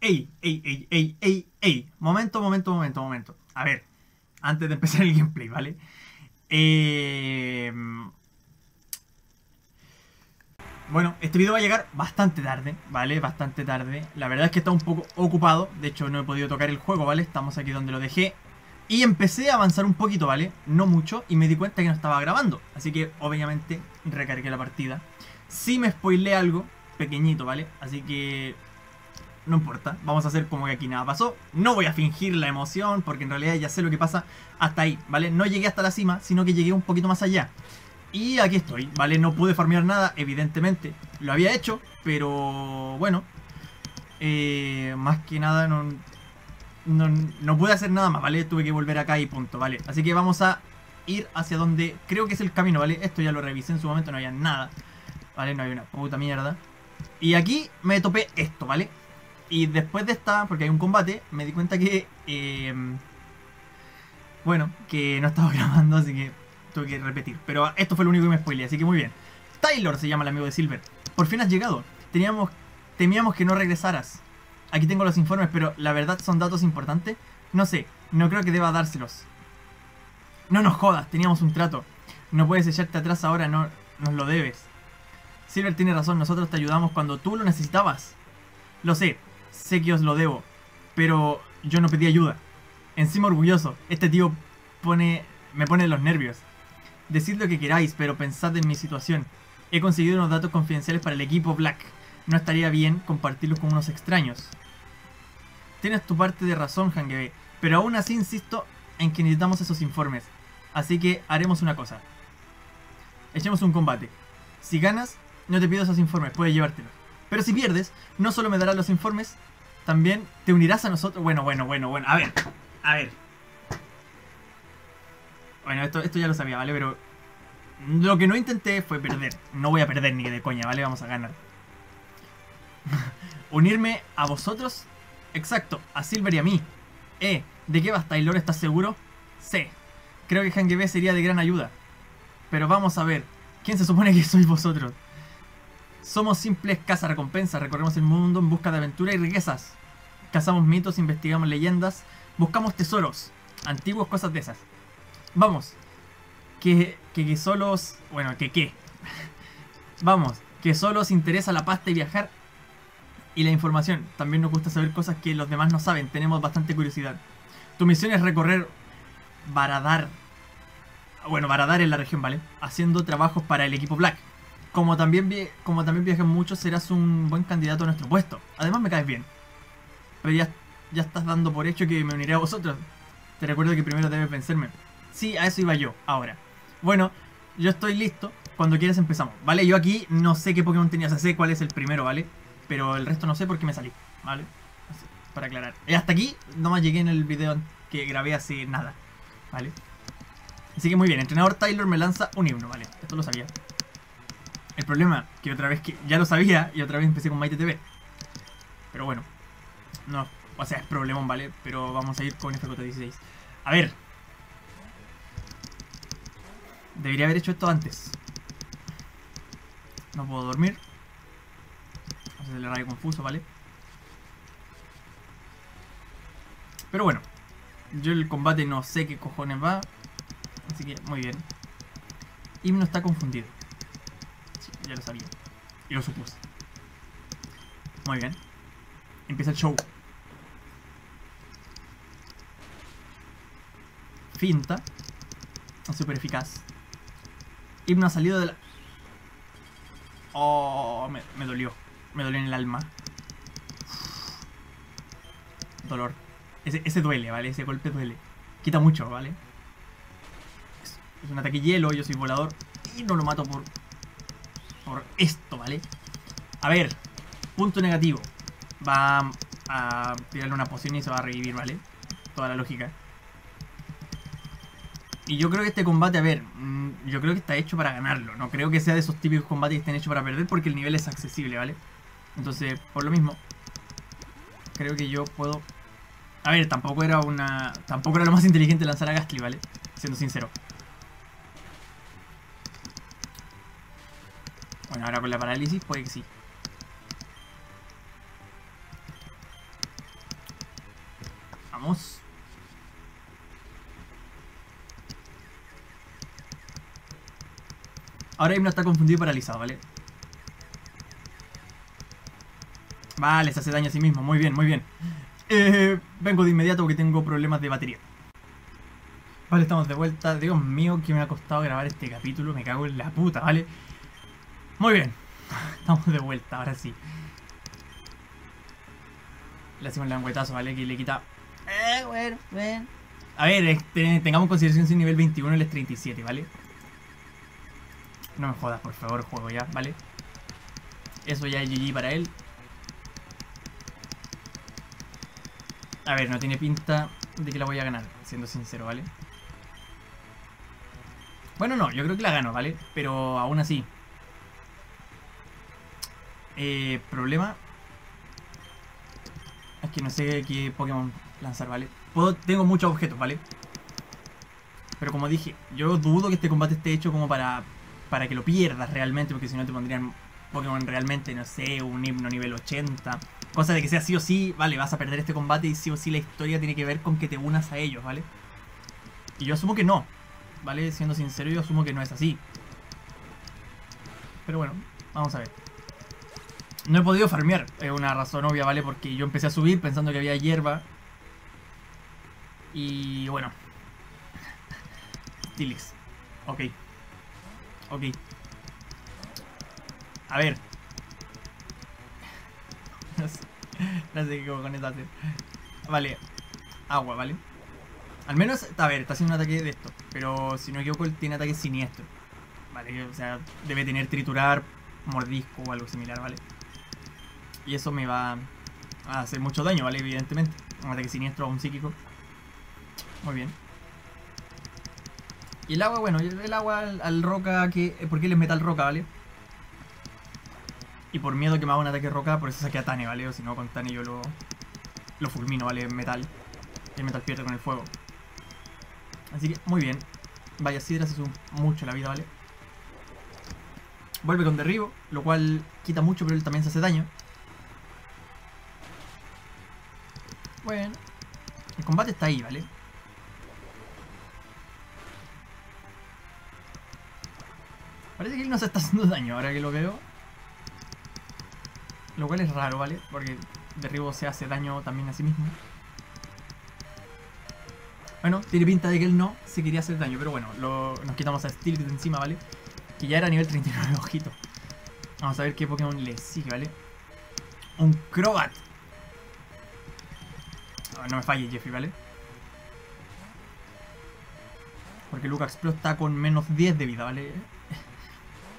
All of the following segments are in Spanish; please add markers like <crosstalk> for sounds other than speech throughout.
ey, ey, ey, ey, ey, ey. Momento, momento, momento, momento. A ver, antes de empezar el gameplay, ¿vale? Eh... Bueno, este video va a llegar bastante tarde, ¿vale? Bastante tarde. La verdad es que está un poco ocupado. De hecho, no he podido tocar el juego, ¿vale? Estamos aquí donde lo dejé. Y empecé a avanzar un poquito, ¿vale? No mucho. Y me di cuenta que no estaba grabando. Así que, obviamente, recargué la partida. Sí me spoilé algo pequeñito, ¿vale? Así que... No importa, vamos a hacer como que aquí nada pasó. No voy a fingir la emoción, porque en realidad ya sé lo que pasa hasta ahí, ¿vale? No llegué hasta la cima, sino que llegué un poquito más allá. Y aquí estoy, ¿vale? No pude farmear nada, evidentemente. Lo había hecho, pero bueno. Eh, más que nada no, no, no pude hacer nada más, ¿vale? Tuve que volver acá y punto, ¿vale? Así que vamos a ir hacia donde creo que es el camino, ¿vale? Esto ya lo revisé en su momento, no había nada. ¿Vale? No había una puta mierda. Y aquí me topé esto, ¿vale? Y después de esta, porque hay un combate, me di cuenta que... Eh, bueno, que no estaba <laughs> grabando, así que tuve que repetir. Pero esto fue lo único que me spoileé, así que muy bien. Taylor se llama el amigo de Silver. Por fin has llegado. Teníamos, temíamos que no regresaras. Aquí tengo los informes, pero la verdad son datos importantes. No sé, no creo que deba dárselos. No nos jodas, teníamos un trato. No puedes echarte atrás ahora, no nos lo debes. Silver tiene razón, nosotros te ayudamos cuando tú lo necesitabas. Lo sé, sé que os lo debo, pero yo no pedí ayuda. Encima orgulloso, este tío pone, me pone los nervios. Decid lo que queráis, pero pensad en mi situación. He conseguido unos datos confidenciales para el equipo Black. No estaría bien compartirlos con unos extraños. Tienes tu parte de razón, Hangebe, pero aún así insisto en que necesitamos esos informes. Así que haremos una cosa. Echemos un combate. Si ganas, no te pido esos informes, puedes llevártelos. Pero si pierdes, no solo me darás los informes, también te unirás a nosotros. Bueno, bueno, bueno, bueno. A ver, a ver. Bueno, esto, esto ya lo sabía, ¿vale? Pero lo que no intenté fue perder. No voy a perder ni de coña, ¿vale? Vamos a ganar. <laughs> Unirme a vosotros. Exacto, a Silver y a mí. Eh, ¿de qué vas, Taylor? ¿Estás seguro? Sí. Creo que Hangebé sería de gran ayuda. Pero vamos a ver. ¿Quién se supone que sois vosotros? Somos simples cazarrecompensas. Recorremos el mundo en busca de aventura y riquezas. Cazamos mitos, investigamos leyendas, buscamos tesoros. Antiguos, cosas de esas. Vamos. Que, que, que solo os... Bueno, que qué. <laughs> Vamos. Que solo interesa la pasta y viajar y la información. También nos gusta saber cosas que los demás no saben. Tenemos bastante curiosidad. Tu misión es recorrer Baradar. Bueno, Baradar en la región, ¿vale? Haciendo trabajos para el equipo Black. Como también, como también viajan muchos, serás un buen candidato a nuestro puesto. Además me caes bien. Pero ya, ya estás dando por hecho que me uniré a vosotros. Te recuerdo que primero debes vencerme. Sí, a eso iba yo, ahora. Bueno, yo estoy listo. Cuando quieras empezamos, ¿vale? Yo aquí no sé qué Pokémon tenías, sé cuál es el primero, ¿vale? Pero el resto no sé porque me salí, ¿vale? Para aclarar. Y hasta aquí nomás llegué en el video que grabé hace nada, ¿vale? Así que muy bien, entrenador Tyler me lanza un himno, ¿vale? Esto lo sabía. El problema, que otra vez que ya lo sabía y otra vez empecé con Maite TV. Pero bueno, no, o sea, es problemón, ¿vale? Pero vamos a ir con FJ16. A ver. Debería haber hecho esto antes. No puedo dormir. No sé si le rayo confuso, ¿vale? Pero bueno. Yo el combate no sé qué cojones va. Así que, muy bien. Himno está confundido. Ya lo sabía. Y lo supuse. Muy bien. Empieza el show. Finta. Súper eficaz. Himno ha salido de la... Oh, me, me dolió. Me dolió en el alma. Dolor. Ese, ese duele, ¿vale? Ese golpe duele. Quita mucho, ¿vale? Es, es un ataque hielo, yo soy volador. Y no lo mato por... Por esto, ¿vale? A ver. Punto negativo. Va a tirarle una poción y se va a revivir, ¿vale? Toda la lógica. Y yo creo que este combate, a ver, mmm, yo creo que está hecho para ganarlo. No creo que sea de esos típicos combates que estén hechos para perder porque el nivel es accesible, ¿vale? Entonces, por lo mismo, creo que yo puedo... A ver, tampoco era una... Tampoco era lo más inteligente lanzar a Gastly, ¿vale? Siendo sincero. Bueno, ahora con la parálisis puede que sí. Vamos. Ahora no está confundido y paralizado, ¿vale? Vale, se hace daño a sí mismo. Muy bien, muy bien. Eh, vengo de inmediato porque tengo problemas de batería. Vale, estamos de vuelta. Dios mío, que me ha costado grabar este capítulo. Me cago en la puta, ¿vale? Muy bien. Estamos de vuelta, ahora sí. Le hacemos el languetazo, ¿vale? Que le quita... Eh, bueno, bueno. A ver, este, tengamos consideración si nivel 21 él es 37, ¿vale? No me jodas, por favor, juego ya, ¿vale? Eso ya es GG para él. A ver, no tiene pinta de que la voy a ganar, siendo sincero, ¿vale? Bueno, no, yo creo que la gano, ¿vale? Pero aún así. Eh, problema. Es que no sé qué Pokémon lanzar, ¿vale? Puedo, tengo muchos objetos, ¿vale? Pero como dije, yo dudo que este combate esté hecho como para, para que lo pierdas realmente, porque si no te pondrían Pokémon realmente, no sé, un himno nivel 80. Cosa de que sea sí o sí, vale, vas a perder este combate y sí o sí la historia tiene que ver con que te unas a ellos, ¿vale? Y yo asumo que no, ¿vale? Siendo sincero, yo asumo que no es así. Pero bueno, vamos a ver. No he podido farmear, es una razón obvia, ¿vale? Porque yo empecé a subir pensando que había hierba. Y bueno. <laughs> Stilix. Ok. Ok. A ver. <laughs> No sé, no qué esta hacer. Vale. Agua, ¿vale? Al menos, a ver, está haciendo un ataque de esto. Pero si no me equivoco, él tiene ataque siniestro. Vale, o sea, debe tener triturar, mordisco o algo similar, ¿vale? Y eso me va a hacer mucho daño, ¿vale? Evidentemente. Un ataque siniestro o un psíquico. Muy bien. Y el agua, bueno, el agua al, roca que... Porque él es metal roca, ¿vale? Y por miedo que me haga un ataque roca, por eso saqué a Tane, ¿vale? O si no, con Tane yo lo, lo fulmino, ¿vale? Metal. Y el metal pierde con el fuego. Así que, muy bien. Vaya, Sidra se sube mucho la vida, ¿vale? Vuelve con derribo, lo cual quita mucho, pero él también se hace daño. Bueno. El combate está ahí, ¿vale? Parece que él no se está <laughs> haciendo daño ahora que lo veo. Lo cual es raro, ¿vale? Porque derribo se hace daño también a sí mismo. Bueno, tiene pinta de que él no se quería hacer daño, pero bueno, nos quitamos a Steel de encima, ¿vale? Que ya era nivel 39, <laughs> ojito. Vamos a ver qué Pokémon le sigue, ¿vale? Un Crobat. No, me falle, Jeffrey, ¿vale? Porque Lucax Pro está con menos 10 de vida, ¿vale?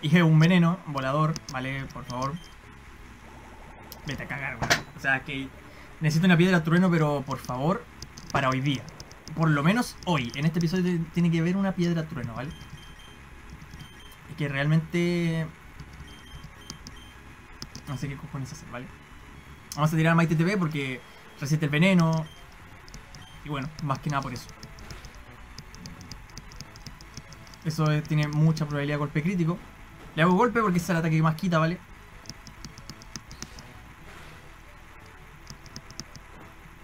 Y es un veneno, volador, ¿vale? Por favor. Vete a cagar, güey. O sea, que necesito una piedra trueno, pero por favor, para hoy día. Por lo menos hoy. En este episodio tiene que haber una piedra trueno, ¿vale? Y que realmente... No sé qué cojones hacer, ¿vale? Vamos a tirar a Mighty TV porque resiste el veneno. Y bueno, más que nada por eso. Eso tiene mucha probabilidad de golpe crítico. Le hago golpe porque es el ataque que más quita, ¿vale?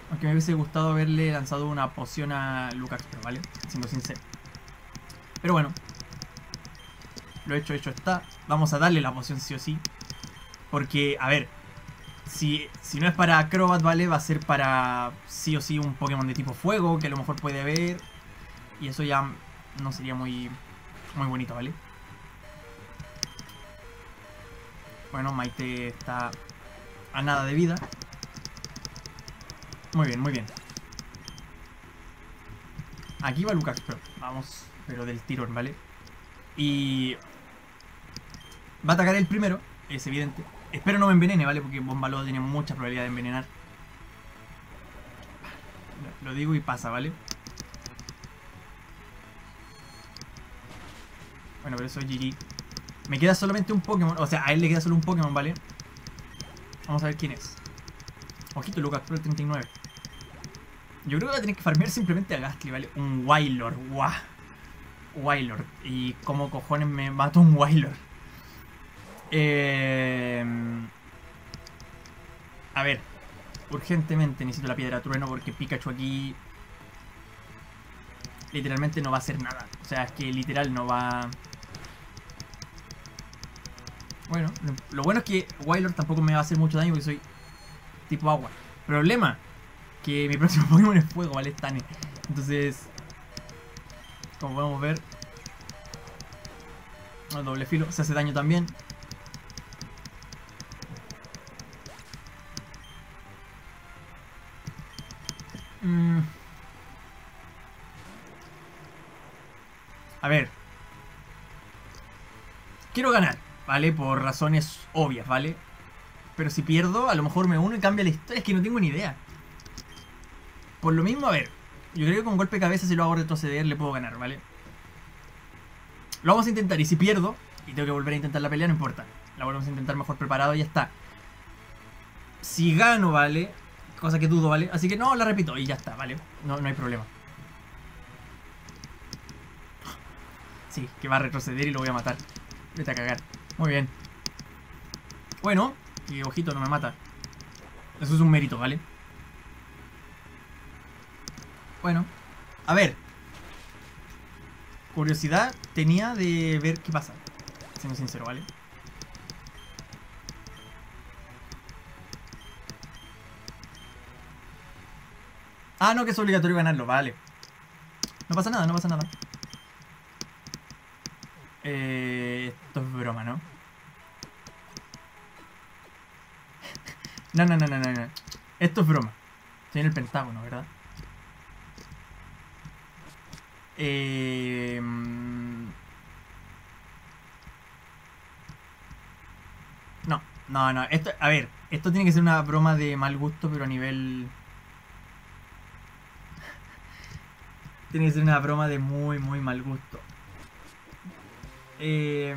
Aunque me hubiese gustado haberle lanzado una poción a Lucas, pero ¿vale? Siendo sincero. Pero bueno. Lo hecho, hecho está. Vamos a darle la poción sí o sí. Porque, a ver. Si, si no es para Acrobat, ¿vale? Va a ser para sí o sí un Pokémon de tipo fuego. Que a lo mejor puede haber. Y eso ya no sería muy, muy bonito, ¿vale? Bueno, Maite está a nada de vida. Muy bien, muy bien. Aquí va Lucas, pero vamos, pero del tirón, ¿vale? Y... Va a atacar el primero, es evidente. Espero no me envenene, ¿vale? Porque Bombalo tiene mucha probabilidad de envenenar. Lo digo y pasa, ¿vale? Bueno, pero eso es GG. Me queda solamente un Pokémon. O sea, a él le queda solo un Pokémon, ¿vale? Vamos a ver quién es. Ojito, Lucas, Pro el 39. Yo creo que va a tener que farmear simplemente a Gastly, ¿vale? Un Wailord, guau. Y como cojones me mato un Wailord. Eh... A ver. urgentemente necesito la piedra trueno porque Pikachu aquí literalmente no va a hacer nada. O sea, es que literal no va... Bueno, lo bueno es que Wailord tampoco me va a hacer mucho daño porque soy tipo agua. Problema, que mi <laughs> próximo Pokémon es fuego, ¿vale? Stane. Entonces, como podemos ver, el doble filo se hace daño también. Mm. A ver. Quiero ganar, ¿vale? Por razones obvias, ¿vale? Pero si pierdo, a lo mejor me uno y cambia la historia. Es que no tengo ni idea. Por lo mismo, a ver. Yo creo que con golpe de cabeza, si lo hago retroceder, le puedo ganar, ¿vale? Lo vamos a intentar. Y si pierdo, y tengo que volver a intentar la pelea, no importa. La volvemos a intentar mejor preparado y ya está. Si gano, ¿vale? Cosa que dudo, ¿vale? Así que no, la repito y ya está, ¿vale? No, no hay problema. Sí, que va a retroceder y lo voy a matar. Vete a cagar. Muy bien. Bueno, y ojito, no me mata. Eso es un mérito, ¿vale? Bueno, a ver. Curiosidad tenía de ver qué pasa. Siendo sincero, ¿vale? Ah, no, que es obligatorio ganarlo, vale. No pasa nada, no pasa nada. Eh, esto es broma, ¿no? no, no, no, no, no, no. Esto es broma. Estoy en el Pentágono, ¿verdad? Eh... No, no, no. Esto, a ver, esto tiene que ser una broma de mal gusto, pero a nivel... Tiene que ser una broma de muy, muy mal gusto. Eh...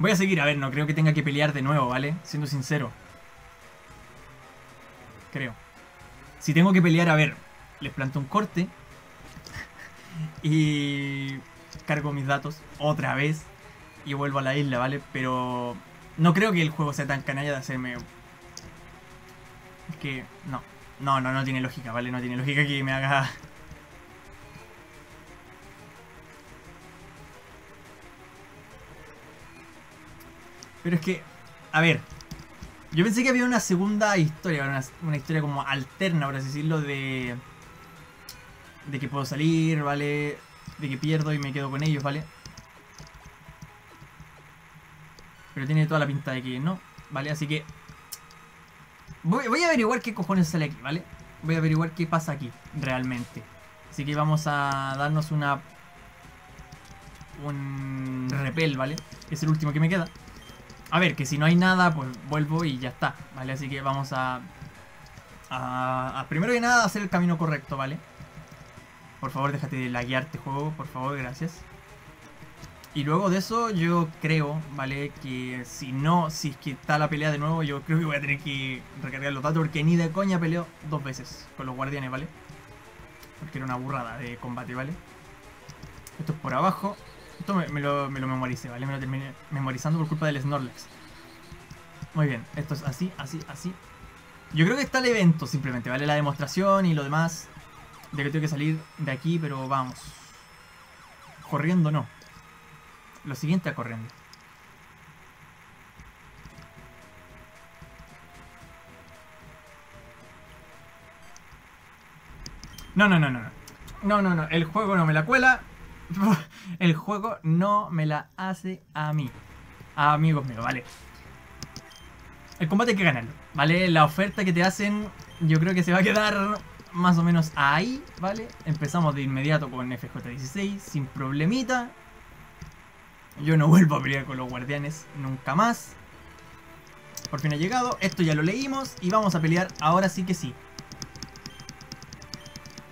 Voy a seguir, a ver, no creo que tenga que pelear de nuevo, ¿vale? Siendo sincero. Creo. Si tengo que pelear, a ver, les planto un corte. y cargo mis datos otra vez. Y vuelvo a la isla, ¿vale? Pero no creo que el juego sea tan canalla de hacerme... Es que... No. No, no, no tiene lógica, ¿vale? No tiene lógica que me haga... Pero es que... A ver. Yo pensé que había una segunda historia, una, una historia como alterna, por así decirlo, de... De que puedo salir, ¿vale? De que pierdo y me quedo con ellos, ¿vale? Pero tiene toda la pinta de que no, ¿vale? Así que... Voy, a averiguar qué cojones sale aquí, ¿vale? Voy a averiguar qué pasa aquí, realmente. Así que vamos a darnos una... Un repel, ¿vale? Es el último que me queda. A ver, que si no hay nada, pues vuelvo y ya está, ¿vale? Así que vamos a... A, a primero que nada, hacer el camino correcto, ¿vale? Por favor, déjate de laguearte juego, por favor, gracias. Y luego de eso yo creo, ¿vale? Que si no, si es que está la pelea de nuevo, yo creo que voy a tener que recargar los datos porque ni de coña peleó dos veces con los guardianes, ¿vale? Porque era una burrada de combate, ¿vale? Esto es por abajo. Esto me, lo, me lo memoricé, ¿vale? Me lo terminé memorizando por culpa del Snorlax. Muy bien, esto es así, así, así. Yo creo que está el evento simplemente, ¿vale? La demostración y lo demás. De que tengo que salir de aquí, pero vamos. Corriendo no lo siguiente a corriendo. No, no, no, no. No, no, no. El juego no me la cuela. <laughs> El juego no me la hace a mí. amigos míos, vale. El combate hay que ganarlo, ¿vale? La oferta que te hacen yo creo que se va a quedar más o menos ahí, ¿vale? Empezamos de inmediato con FJ16 sin problemita. Yo no vuelvo a pelear con los guardianes nunca más. Por fin ha llegado. Esto ya lo leímos. Y vamos a pelear ahora sí que sí.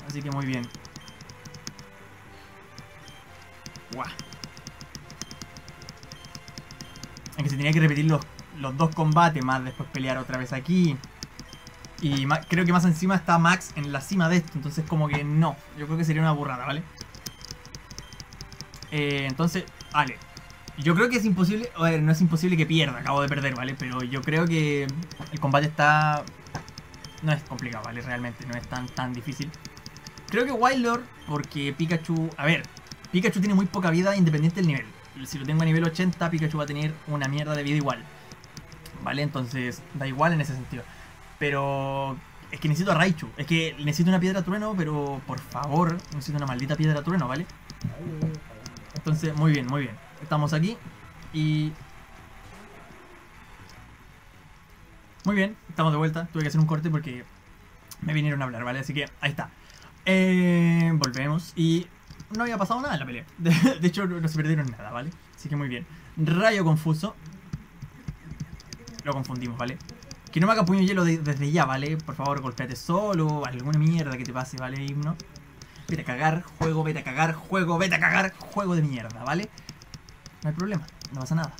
Así que muy bien. Guau. Es que se tenía que repetir los, los dos combates más después pelear otra vez aquí. Y creo que más encima está Max en la cima de esto. Entonces como que no. Yo creo que sería una burrada, ¿vale? Eh, entonces, vale. Yo creo que es imposible, a ver, no es imposible que pierda, acabo de perder, ¿vale? Pero yo creo que el combate está... No es complicado, ¿vale? Realmente, no es tan, tan difícil. Creo que Wildlord, porque Pikachu... A ver, Pikachu tiene muy poca vida independiente del nivel. Si lo tengo a nivel 80, Pikachu va a tener una mierda de vida igual. ¿Vale? Entonces, da igual en ese sentido. Pero es que necesito a Raichu. Es que necesito una piedra trueno, pero por favor, necesito una maldita piedra trueno, ¿vale? Entonces, muy bien, muy bien. Estamos aquí y... Muy bien, estamos de vuelta. Tuve que hacer un corte porque me vinieron a hablar, ¿vale? Así que ahí está. Eh, volvemos y no había pasado nada en la pelea. <laughs> De, hecho, no, se perdieron nada, ¿vale? Así que muy bien. Rayo confuso. Lo confundimos, ¿vale? Que no me haga puño hielo desde ya, ¿vale? Por favor, golpeate solo. Alguna mierda que te pase, ¿vale, himno? Vete a cagar, juego, vete a cagar, juego, vete a cagar, juego de mierda, ¿vale? No hay problema, no pasa nada.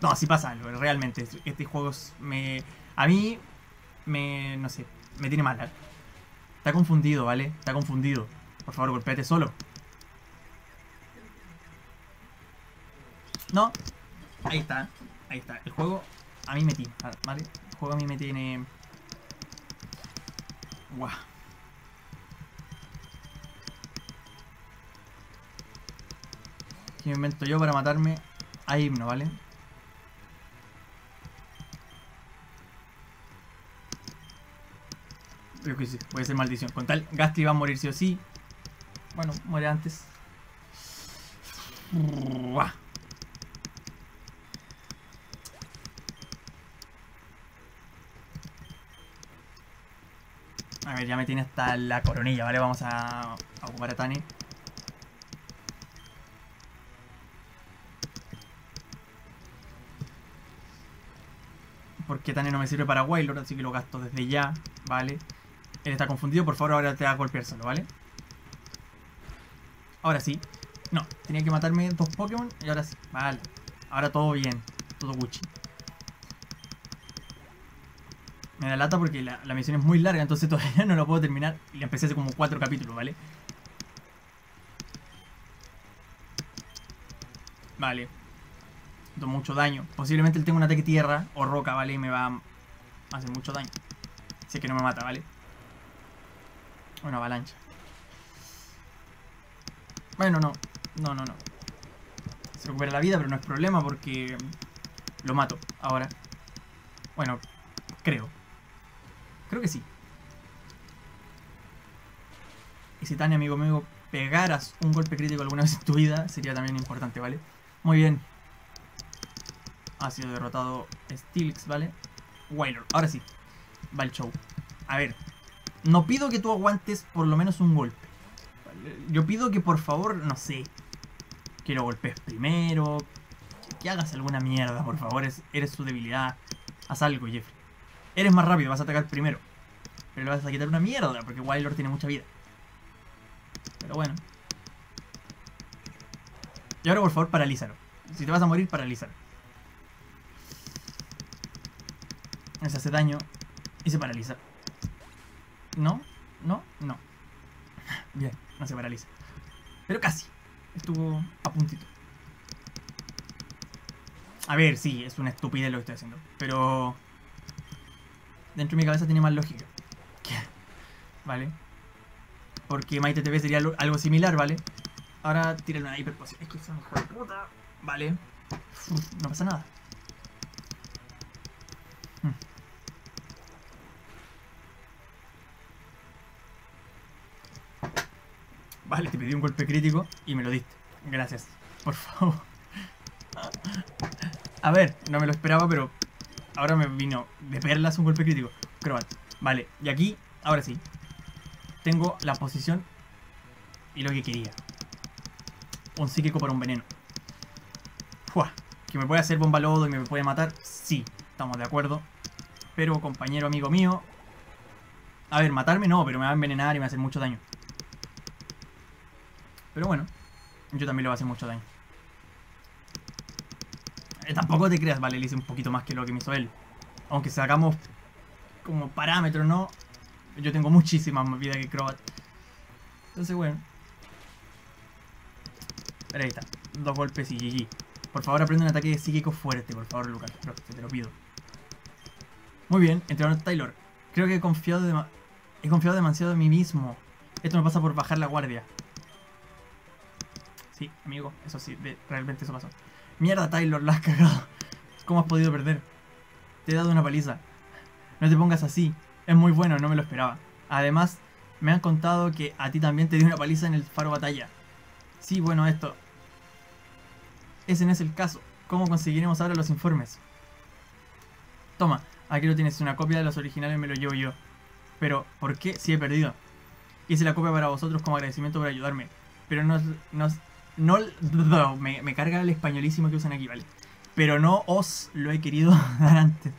No, sí pasa realmente. Este juego me... A mí, me... no sé, me tiene mal. ¿eh? Está confundido, ¿vale? Está confundido. Por favor, golpeate solo. No. Ahí está. Ahí está. El juego a mí me tiene, ¿vale? El juego a mí me tiene... Guau. ¿Qué me invento yo para matarme a Himno, ¿vale? Creo que sí, puede ser maldición. Con tal, Gastly va a morir sí o sí. Bueno, muere antes. A ver, ya me tiene hasta la coronilla, ¿vale? Vamos a, a ocupar a Tani. Porque Tani no me sirve para Wailord, así que lo gasto desde ya, ¿vale? Él está confundido, por favor ahora te va a golpear solo, ¿vale? Ahora sí. No, tenía que matarme dos Pokémon y ahora sí. Vale. Ahora todo bien. Todo Gucci. Me da lata porque la, misión es muy larga, entonces <laughs> todavía no lo puedo terminar. Y la empecé hace como cuatro capítulos, ¿vale? Vale. Mucho daño. Posiblemente él tenga un ataque tierra o roca, ¿vale? Y me va a hacer mucho daño. Si es que no me mata, ¿vale? Una avalancha. Bueno, no. No, no, no. Se recupera la vida, pero no es problema porque lo mato ahora. Bueno, creo. Creo que sí. Y si Tania, amigo mío, pegaras un golpe crítico alguna vez en tu vida, sería también importante, ¿vale? Muy bien. Ha sido derrotado Stilix, ¿vale? Wyler. Ahora sí. Va el show. A ver. No pido que tú aguantes por lo menos un golpe. Yo pido que por favor, no sé. Que lo golpees primero. Que hagas alguna mierda, por favor. eres su debilidad. Haz algo, Jeffrey. Eres más rápido, vas a atacar primero. Pero le vas a quitar una mierda, porque Wylord tiene mucha vida. Pero bueno. Y ahora, por favor, paralízalo. Si te vas a morir, paralízalo. Se hace daño y se paraliza. ¿No? ¿No? No. <laughs> Bien, no se paraliza. Pero casi. Estuvo a puntito. A ver, sí, es una estupidez lo que estoy haciendo. Pero dentro de mi cabeza tiene más lógica. ¿Vale? Porque Maite TV sería algo similar, ¿vale? Ahora tírale una hiperpoción. Es que son puta. Vale. no pasa nada. Vale, te pedí un golpe crítico y me lo diste. Gracias. Por favor. A ver, no me lo esperaba, pero Ahora me vino de perlas un golpe crítico. Crobat. Vale, y aquí, ahora sí. Tengo la posición y lo que quería. Un psíquico para un veneno. Fua. ¿Que me puede hacer bomba lodo y me puede matar? Sí, estamos de acuerdo. Pero, compañero amigo mío... A ver, matarme no, pero me va a envenenar y me va a hacer mucho daño. Pero bueno, yo también le voy a hacer mucho daño. Eh, tampoco te creas, vale, le hice un poquito más que lo que me hizo él. Aunque sacamos como parámetro, ¿no? Yo tengo muchísima más vida que Crobat. Entonces, bueno. Pero ahí está. Dos golpes y GG. Por favor, aprende un ataque psíquico fuerte, por favor, Lucas. te lo pido. Muy bien, entrenador Taylor. Creo que he confiado, he confiado demasiado en mí mismo. Esto me pasa por bajar la guardia. Sí, amigo, eso sí, realmente eso pasó. Mierda, Taylor, la has cagado. ¿Cómo has podido perder? Te he dado una paliza. No te pongas así. Es muy bueno, no me lo esperaba. Además, me han contado que a ti también te dio una paliza en el faro batalla. Sí, bueno, esto. Ese no es el caso. ¿Cómo conseguiremos ahora los informes? Toma, aquí lo tienes. Una copia de los originales me lo llevo yo. Pero, ¿por qué si he perdido? Hice la copia para vosotros como agradecimiento por ayudarme. Pero no... no, no me, carga el españolísimo que usan aquí, ¿vale? Pero no os lo he querido <laughs> dar antes.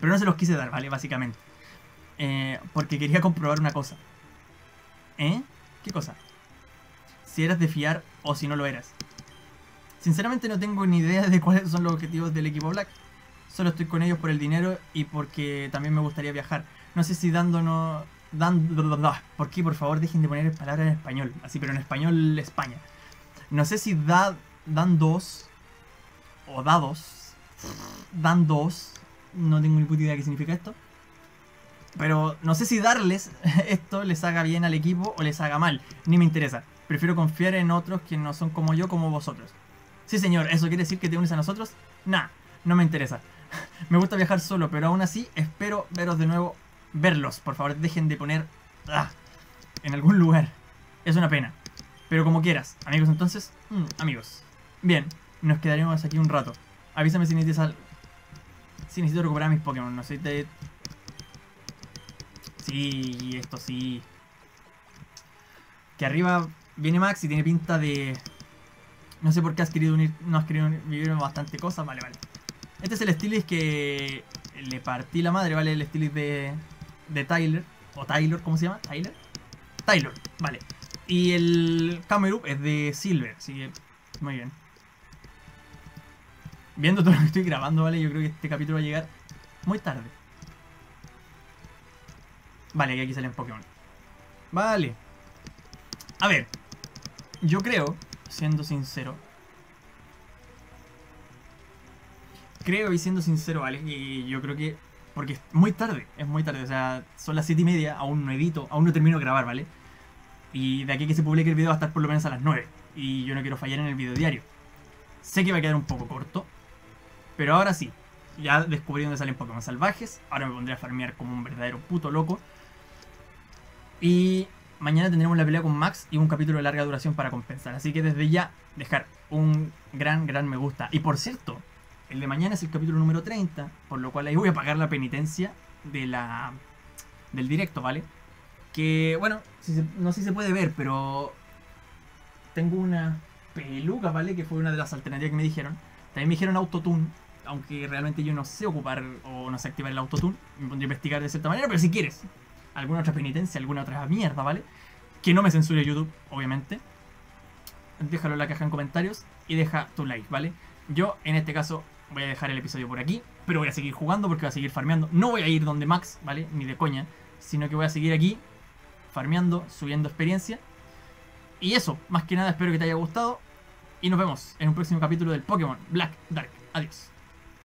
Pero no se los quise dar, ¿vale? Básicamente. Eh, porque quería comprobar una cosa. ¿Eh? ¿Qué cosa? Si eras de fiar o si no lo eras. Sinceramente no tengo ni idea de cuáles son los objetivos del equipo Black. Solo estoy con ellos por el dinero y porque también me gustaría viajar. No sé si dándonos... Dando, ¿Por qué? Por favor dejen de poner palabras en español. Así, pero en español España. No sé si da, dan dos o dados. Dan dos. No tengo ni puta idea qué significa esto. Pero no sé si darles <laughs> esto les haga bien al equipo o les haga mal. Ni me interesa. Prefiero confiar en otros que no son como yo, como vosotros. Sí, señor, ¿eso quiere decir que te unes a nosotros? Nah, no me interesa. <laughs> me gusta viajar solo, pero aún así espero veros de nuevo. Verlos, por favor, dejen de poner... Ah, en algún lugar. Es una pena. Pero como quieras. Amigos, entonces... Mm, amigos. Bien, nos quedaremos aquí un rato. Avísame si necesitas. Si necesito recuperar mis Pokémon. No sé, te... Sí, esto sí. Que arriba viene Max y tiene pinta de... No sé por qué has querido unir... No has querido vivir bastante cosas. Vale, vale. Este es el Stilis que... Le partí la madre, ¿vale? El Stilis de... De Tyler. O Tyler, ¿cómo se llama? Tyler. Tyler, vale. Y el Camerup es de Silver, así que... Muy bien. Viendo todo lo que estoy grabando, ¿vale? Yo creo que este capítulo va a llegar muy tarde. Vale, aquí salen Pokémon. Vale. A ver. Yo creo, siendo sincero. Creo y siendo sincero, ¿vale? Y yo creo que... Porque es muy tarde, es muy tarde. O sea, son las 7 y media, aún no edito, aún no termino de grabar, ¿vale? Y de aquí que se publique el video va a estar por lo menos a las 9. Y yo no quiero fallar en el video diario. Sé que va a quedar un poco corto, pero ahora sí, ya descubrí dónde salen Pokémon salvajes. Ahora me pondré a farmear como un verdadero puto loco. Y mañana tendremos la pelea con Max y un capítulo de larga duración para compensar. Así que desde ya, dejar un gran, gran me gusta. Y por cierto, el de mañana es el capítulo número 30, por lo cual ahí voy a pagar la penitencia de la del directo, ¿vale? Que, bueno, no sé si se puede ver, pero tengo una peluca, ¿vale? Que fue una de las alternativas que me dijeron. También me dijeron autotune, aunque realmente yo no sé ocupar o no sé activar el autotune, me pondría a investigar de cierta manera, pero si quieres alguna otra penitencia, alguna otra mierda, ¿vale? Que no me censure YouTube, obviamente. Déjalo en la caja en comentarios y deja tu like, ¿vale? Yo, en este caso, voy a dejar el episodio por aquí, pero voy a seguir jugando porque voy a seguir farmeando. No voy a ir donde Max, ¿vale? Ni de coña, sino que voy a seguir aquí, farmeando, subiendo experiencia. Y eso, más que nada, espero que te haya gustado. Y nos vemos en un próximo capítulo del Pokémon Black Dark. Adiós.